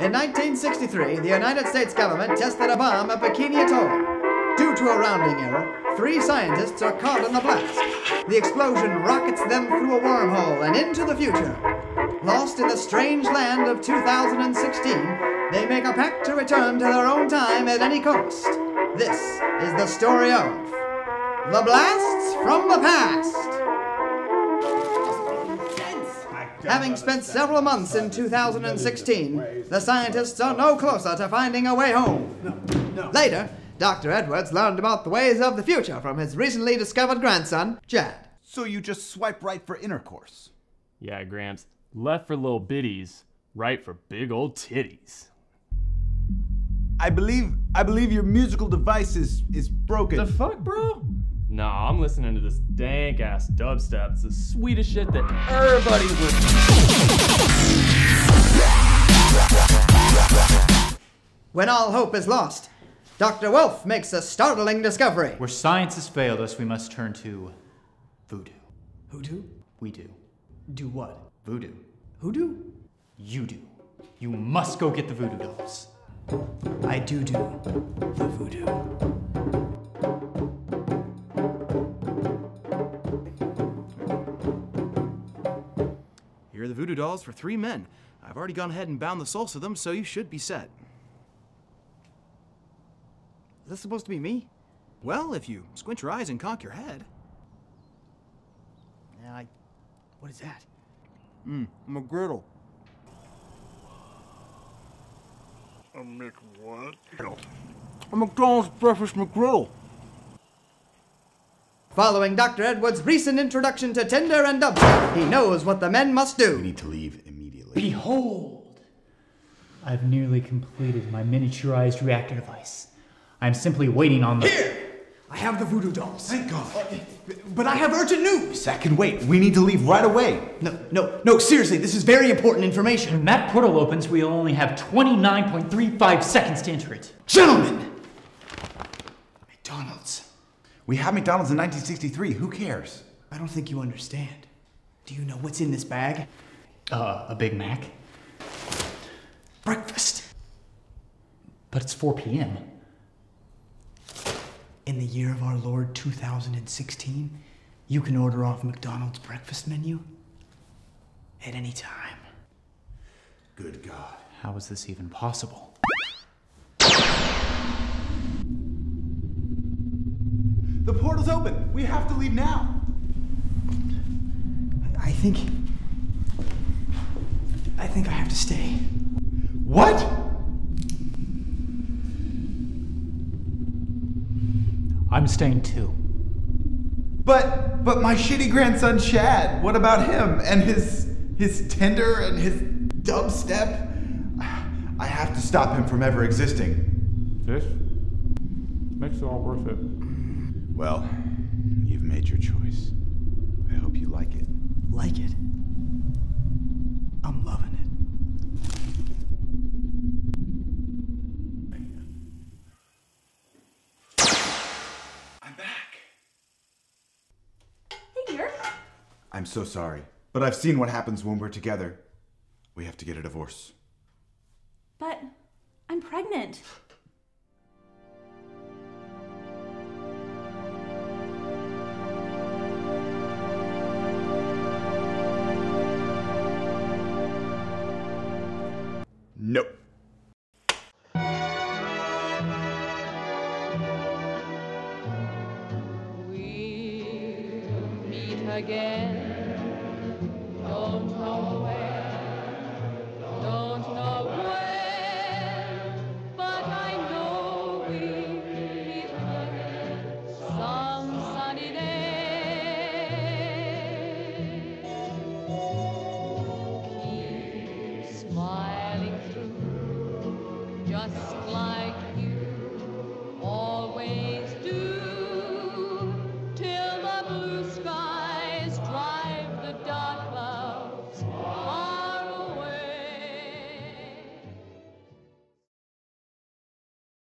In 1963, the United States government tested a bomb at Bikini Atoll. Due to a rounding error, three scientists are caught in the blast. The explosion rockets them through a wormhole and into the future. Lost in the strange land of 2016, they make a pact to return to their own time at any cost. This is the story of The Blasts from the Past. Having spent several months in 2016, the scientists are no closer to finding a way home. Later, Dr. Edwards learned about the ways of the future from his recently discovered grandson, Chad. So you just swipe right for intercourse. Yeah, Gramps. Left for little bitties, right for big old titties. I believe I believe your musical device is is broken. The fuck, bro? Nah, I'm listening to this dank ass dubstep. It's the sweetest shit that everybody would. When all hope is lost, Dr. Wolf makes a startling discovery. Where science has failed us, we must turn to voodoo. Hoodoo? We do. Do what? Voodoo. Hoodoo? You do. You must go get the voodoo dolls. I do do the voodoo. Dolls for three men. I've already gone ahead and bound the souls to them, so you should be set. Is this supposed to be me? Well, if you squint your eyes and cock your head. Yeah, I. What is that? Hmm, McGriddle. A griddle. Mick what? A McDonald's breakfast McGriddle. Following Dr. Edwards' recent introduction to Tinder and dubstep, he knows what the men must do. We need to leave immediately. Behold! I've nearly completed my miniaturized reactor device. I'm simply waiting on the. Here! I have the voodoo dolls. Thank God. Oh, but I have urgent news! That can wait. We need to leave right away. No, no, no, seriously, this is very important information. When that portal opens, we'll only have 29.35 seconds to enter it. Gentlemen! McDonald's. We had McDonald's in 1963. Who cares? I don't think you understand. Do you know what's in this bag? Uh, a Big Mac? Breakfast. But it's 4 p.m. In the year of our Lord 2016, you can order off McDonald's breakfast menu at any time. Good God. How is this even possible? The portal's open. We have to leave now. I think. I think I have to stay. What? I'm staying too. But but my shitty grandson Chad. What about him and his his Tinder and his dubstep? I have to stop him from ever existing. This makes it all worth it. Well, you've made your choice. I hope you like it. Like it? I'm loving it. I'm back. Hey, dear. I'm so sorry, but I've seen what happens when we're together. We have to get a divorce. But I'm pregnant. Nope. We'll meet again. just like